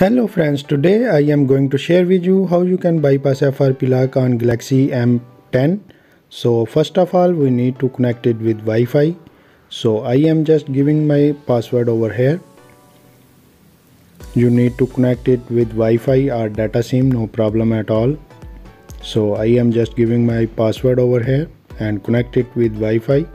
Hello friends, today I am going to share with you how you can bypass FRP lock on Galaxy M10. So first of all we need to connect it with Wi-Fi. So I am just giving my password over here. You need to connect it with Wi-Fi or data SIM, no problem at all. So I am just giving my password over here and connect it with Wi-Fi.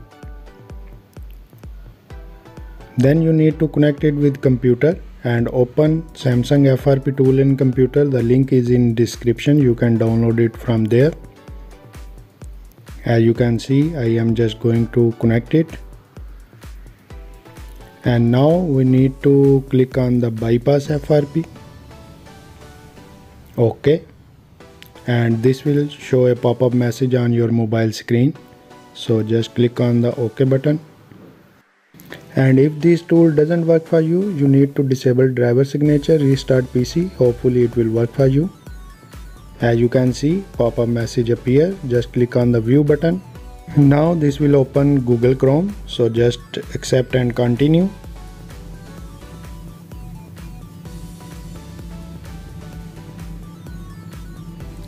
Then you need to connect it with computer and open Samsung FRP tool in computer. The link is in description. You can download it from there. As you can see, I am just going to connect it. And now we need to click on the bypass FRP. OK. And this will show a pop-up message on your mobile screen. So just click on the OK button and if this tool doesn't work for you you need to disable driver signature restart pc hopefully it will work for you. As you can see pop-up message appear. Just click on the view button. Now this will open google chrome. So just accept and continue.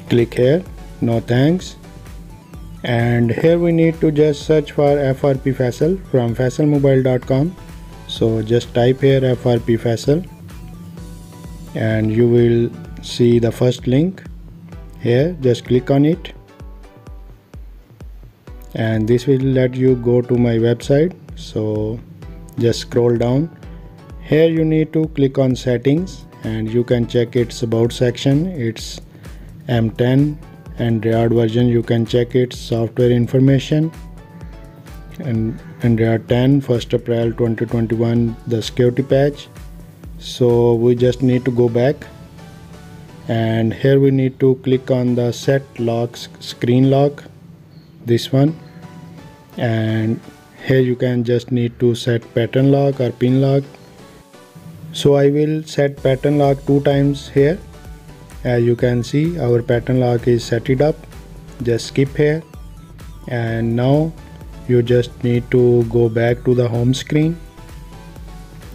Click here. No thanks and here we need to just search for FRP Faisal from faisalmobile.com so just type here FRP Faisal. And you will see the first link here. Just click on it. And this will let you go to my website. So just scroll down. Here you need to click on settings. And you can check its about section. It's M10 android version you can check its software information. And android 10 1st april 2021 the security patch. So we just need to go back. And here we need to click on the set lock screen lock this one. And here you can just need to set pattern lock or pin lock. So i will set pattern lock two times here as you can see our pattern lock is set it up. Just skip here. And now you just need to go back to the home screen.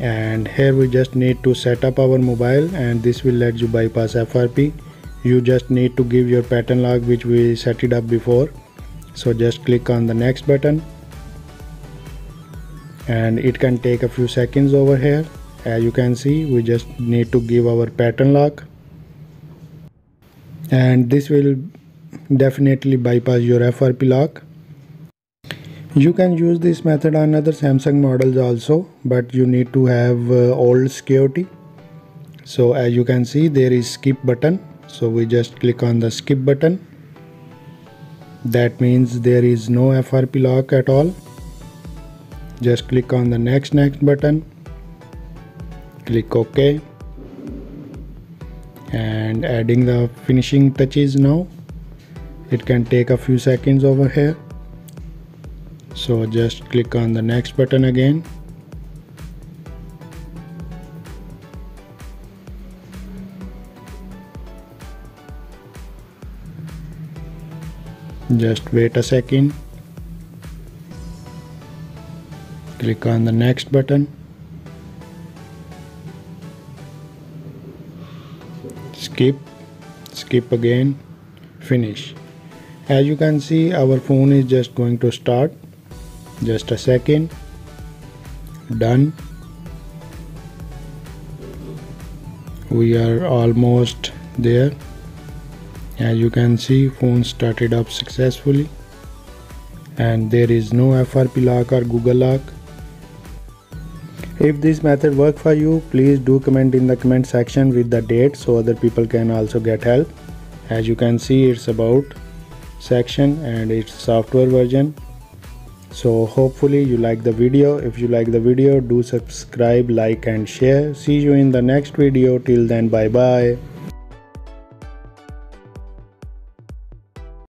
And here we just need to set up our mobile and this will let you bypass FRP you just need to give your pattern lock which we set it up before. So just click on the next button. And it can take a few seconds over here. As you can see we just need to give our pattern lock and this will definitely bypass your FRP lock. You can use this method on other Samsung models also but you need to have uh, old security. So as you can see there is skip button so we just click on the skip button. That means there is no FRP lock at all. Just click on the next next button. Click OK and adding the finishing touches now. It can take a few seconds over here. So just click on the next button again. Just wait a second. Click on the next button skip. Skip again. Finish. As you can see our phone is just going to start. Just a second. Done. We are almost there. As you can see phone started up successfully. And there is no FRP lock or Google lock if this method work for you please do comment in the comment section with the date so other people can also get help. As you can see it's about section and it's software version. So hopefully you like the video. If you like the video do subscribe like and share. See you in the next video. Till then bye bye